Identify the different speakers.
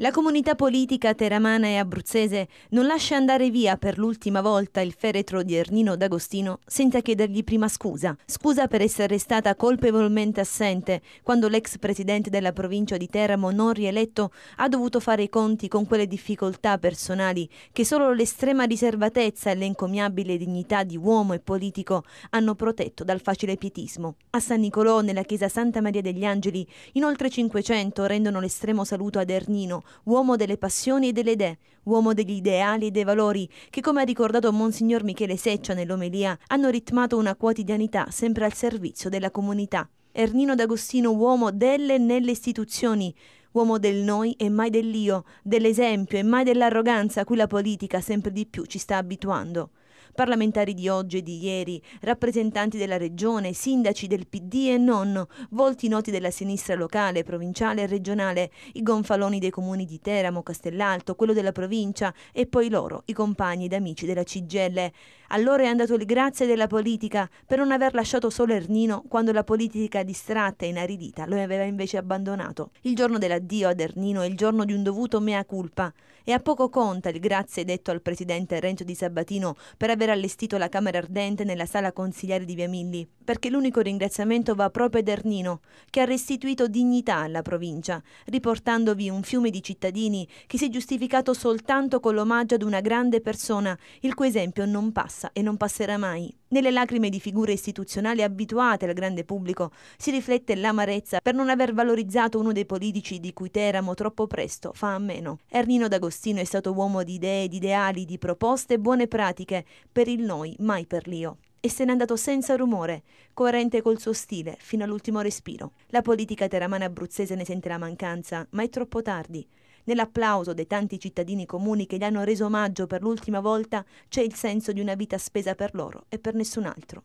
Speaker 1: La comunità politica teramana e abruzzese non lascia andare via per l'ultima volta il feretro di Ernino D'Agostino senza chiedergli prima scusa. Scusa per essere stata colpevolmente assente quando l'ex presidente della provincia di Teramo, non rieletto, ha dovuto fare i conti con quelle difficoltà personali che solo l'estrema riservatezza e l'encomiabile dignità di uomo e politico hanno protetto dal facile pietismo. A San Nicolò, nella chiesa Santa Maria degli Angeli, in oltre 500 rendono l'estremo saluto ad Ernino uomo delle passioni e delle idee, uomo degli ideali e dei valori che, come ha ricordato Monsignor Michele Seccia nell'omelia, hanno ritmato una quotidianità sempre al servizio della comunità. Ernino D'Agostino, uomo delle e nelle istituzioni, uomo del noi e mai dell'io, dell'esempio e mai dell'arroganza a cui la politica sempre di più ci sta abituando parlamentari di oggi e di ieri, rappresentanti della regione, sindaci del PD e non, volti noti della sinistra locale, provinciale e regionale, i gonfaloni dei comuni di Teramo, Castellalto, quello della provincia e poi loro, i compagni ed amici della CGL. A loro è andato il grazie della politica per non aver lasciato solo Ernino quando la politica distratta e inaridita lo aveva invece abbandonato. Il giorno dell'addio ad Ernino è il giorno di un dovuto mea culpa e a poco conta il grazie detto al presidente Renzo di Sabatino per aver allestito la Camera Ardente nella sala consigliare di Via Milli, perché l'unico ringraziamento va proprio ad Ernino, che ha restituito dignità alla provincia, riportandovi un fiume di cittadini che si è giustificato soltanto con l'omaggio ad una grande persona, il cui esempio non passa e non passerà mai. Nelle lacrime di figure istituzionali abituate al grande pubblico si riflette l'amarezza per non aver valorizzato uno dei politici di cui Teramo troppo presto fa a meno. Ernino D'Agostino è stato uomo di idee, di ideali, di proposte e buone pratiche, per il noi, mai per l'io. E se n'è andato senza rumore, coerente col suo stile, fino all'ultimo respiro. La politica teramana abruzzese ne sente la mancanza, ma è troppo tardi. Nell'applauso dei tanti cittadini comuni che gli hanno reso omaggio per l'ultima volta c'è il senso di una vita spesa per loro e per nessun altro.